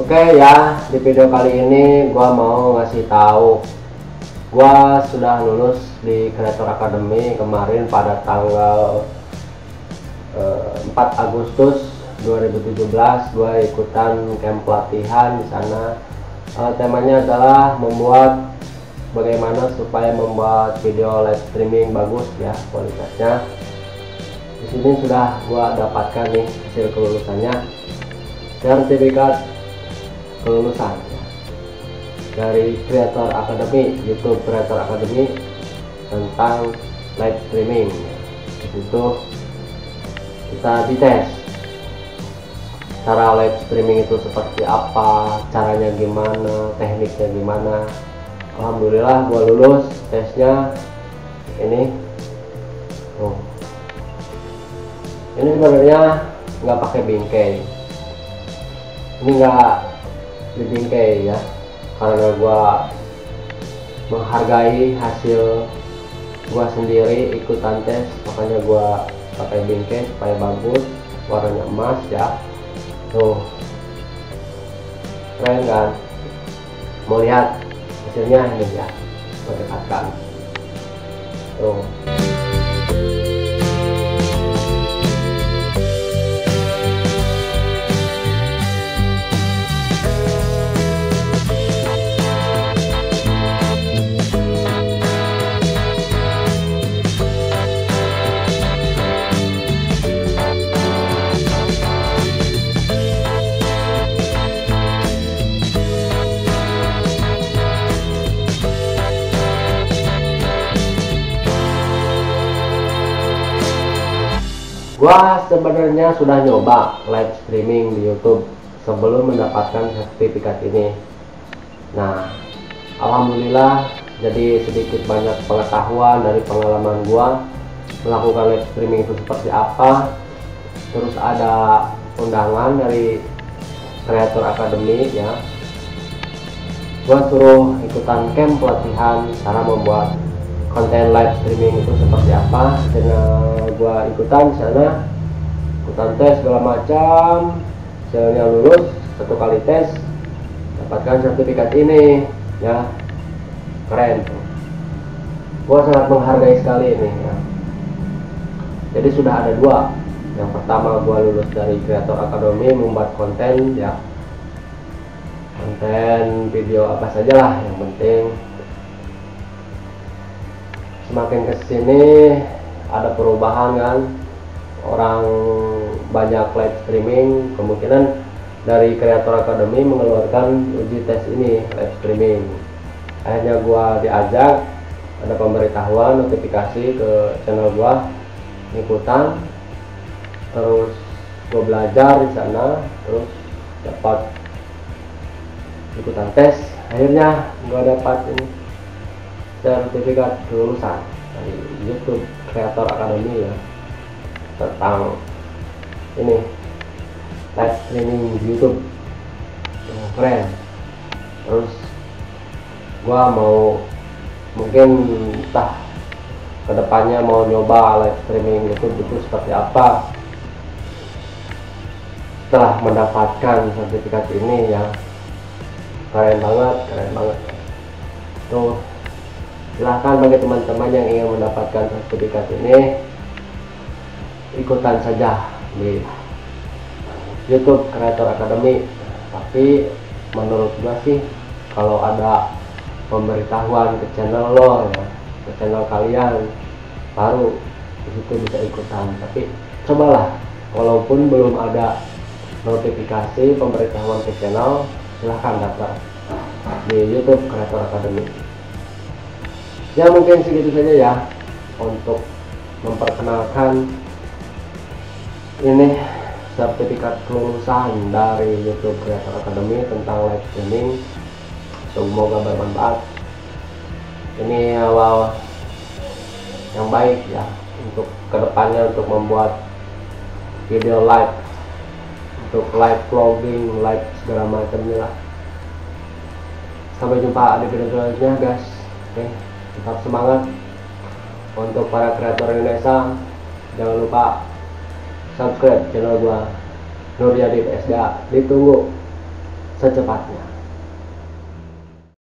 Oke ya, di video kali ini gua mau ngasih tahu gua sudah lulus di Creator Academy kemarin pada tanggal eh, 4 Agustus 2017 gua ikutan camp pelatihan di sana. Eh, temanya adalah membuat bagaimana supaya membuat video live streaming bagus ya kualitasnya. Di sini sudah gua dapatkan nih hasil kelulusannya sertifikat kelulusan. Dari Creator Academy YouTube Creator Academy tentang live streaming. Di situ kita dites cara live streaming itu seperti apa caranya gimana tekniknya gimana. Alhamdulillah gua lulus tesnya ini. Tuh ini sebenarnya nggak pakai bingkai. Ini nggak dibingkai ya karena gua menghargai hasil gua sendiri ikutan tes makanya gua pakai bingkai supaya bagus warnanya emas ya. Tuh. Keren kan? Mau lihat hasilnya ini ya mendekatkan tuh Gua sebenarnya sudah nyoba live streaming di YouTube sebelum mendapatkan sertifikat ini. Nah, alhamdulillah jadi sedikit banyak pengetahuan dari pengalaman gua melakukan live streaming itu seperti apa. Terus ada undangan dari Creator Academy ya. Gua suruh ikutan camp pelatihan cara membuat konten live streaming itu seperti apa dengan gua ikutan sana ikutan tes segala macam hasilnya lulus satu kali tes dapatkan sertifikat ini ya. Keren. Gua sangat menghargai sekali ini ya. Jadi sudah ada dua. Yang pertama gua lulus dari Creator Academy membuat konten ya. Konten video apa saja lah yang penting semakin ke sini ada perubahan kan? Orang banyak live streaming kemungkinan dari Creator Academy mengeluarkan uji tes ini live streaming. Akhirnya gua diajak ada pemberitahuan notifikasi ke channel gua ikutan. Terus gua belajar di sana terus dapat ikutan tes. Akhirnya gua dapat ini sertifikat kelulusan dari YouTube Creator Academy ya tentang ini live streaming YouTube. Keren. Terus gua mau mungkin entah ke depannya mau nyoba live streaming YouTube itu seperti apa. Setelah mendapatkan sertifikat ini ya keren banget keren banget. Tuh silahkan bagi teman-teman yang ingin mendapatkan sertifikat ini ikutan saja di YouTube Creator Academy tapi menurut gua sih kalau ada pemberitahuan ke channel lo ya ke channel kalian baru di situ bisa ikutan. Tapi cobalah walaupun belum ada notifikasi pemberitahuan ke channel silahkan daftar di YouTube Creator Academy ya mungkin segitu saja ya untuk memperkenalkan ini sertifikat kelulusan dari YouTube Creator Academy tentang live streaming. Semoga bermanfaat. Ini awal yang baik ya untuk ke depannya untuk membuat video live untuk live vlogging live segala macamnya lah. Sampai jumpa di video selanjutnya guys. Oke. okay tetap semangat untuk para kreator Indonesia. Jangan lupa subscribe channel gua Nur Yadid SDA ditunggu secepatnya